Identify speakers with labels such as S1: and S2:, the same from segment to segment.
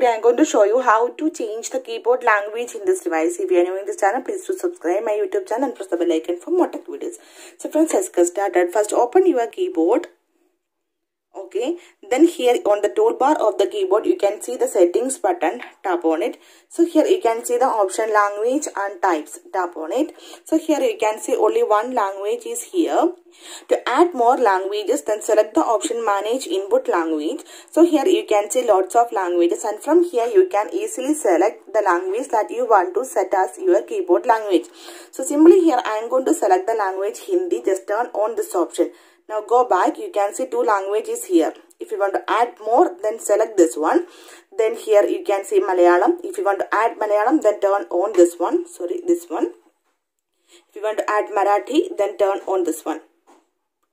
S1: video, I'm going to show you how to change the keyboard language in this device. If you are new in this channel, please do subscribe my YouTube channel and press the bell icon for more tech videos. So friends, let's get started. First, open your keyboard. Okay, then here on the toolbar of the keyboard, you can see the settings button. Tap on it. So here you can see the option language and types. Tap on it. So here you can see only one language is here. To add more languages, then select the option manage input language. So here you can see lots of languages and from here you can easily select the language that you want to set as your keyboard language. So simply here I am going to select the language Hindi. Just turn on this option. Now go back. You can see two languages here. If you want to add more, then select this one. Then here you can see Malayalam. If you want to add Malayalam, then turn on this one. Sorry, this one. If you want to add Marathi, then turn on this one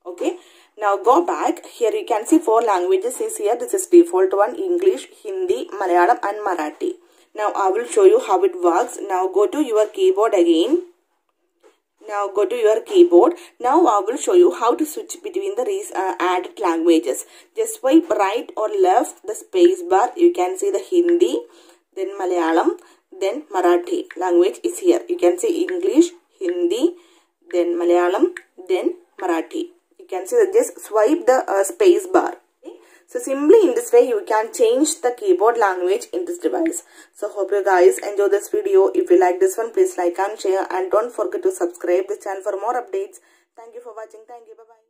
S1: okay now go back here you can see four languages is here this is default one english hindi malayalam and marathi now i will show you how it works now go to your keyboard again now go to your keyboard. Now i will show you how to switch between the uh, added languages. Just swipe right or left the space bar. You can see the hindi then malayalam then marathi language is here. You can see english hindi then malayalam then marathi. You can see that just swipe the uh, space bar? So simply in this way you can change the keyboard language in this device. So hope you guys enjoy this video. If you like this one please like and share. And don't forget to subscribe this channel for more updates. Thank you for watching. Thank you. Bye bye